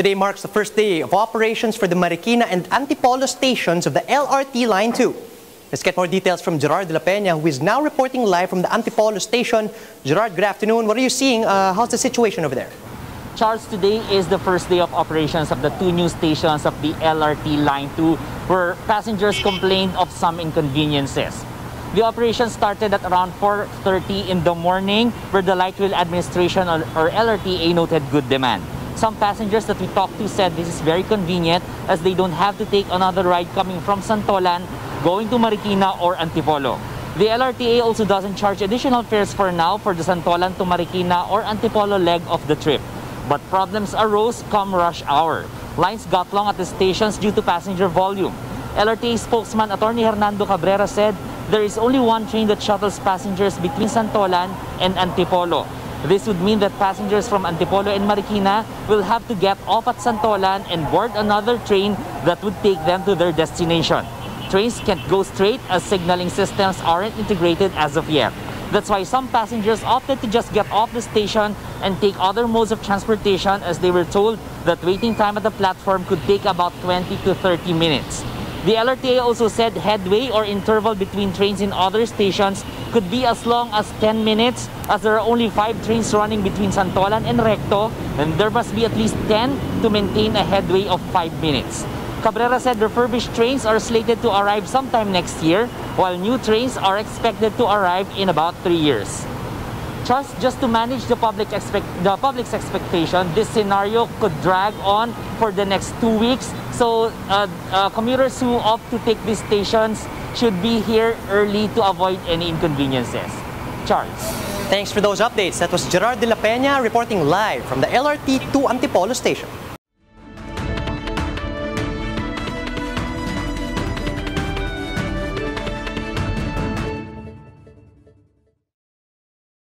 Today marks the first day of operations for the Marikina and Antipolo stations of the LRT Line 2. Let's get more details from Gerard de la Peña, who is now reporting live from the Antipolo station. Gerard, good afternoon. What are you seeing? Uh, how's the situation over there? Charles, today is the first day of operations of the two new stations of the LRT Line 2, where passengers complained of some inconveniences. The operation started at around 4.30 in the morning, where the Light Rail Administration or, or LRTA noted good demand. Some passengers that we talked to said this is very convenient as they don't have to take another ride coming from Santolan, going to Marikina or Antipolo. The LRTA also doesn't charge additional fares for now for the Santolan to Marikina or Antipolo leg of the trip. But problems arose come rush hour. Lines got long at the stations due to passenger volume. LRTA spokesman Attorney Hernando Cabrera said there is only one train that shuttles passengers between Santolan and Antipolo. This would mean that passengers from Antipolo and Marikina will have to get off at Santolan and board another train that would take them to their destination. Trains can't go straight as signaling systems aren't integrated as of yet. That's why some passengers opted to just get off the station and take other modes of transportation as they were told that waiting time at the platform could take about 20 to 30 minutes. The LRTA also said headway or interval between trains in other stations could be as long as 10 minutes as there are only 5 trains running between Santolan and Recto and there must be at least 10 to maintain a headway of 5 minutes. Cabrera said refurbished trains are slated to arrive sometime next year while new trains are expected to arrive in about 3 years. Just, just to manage the, public expect, the public's expectation, this scenario could drag on for the next two weeks. So uh, uh, commuters who opt to take these stations should be here early to avoid any inconveniences. Charles. Thanks for those updates. That was Gerard de la Peña reporting live from the LRT-2 Antipolo station.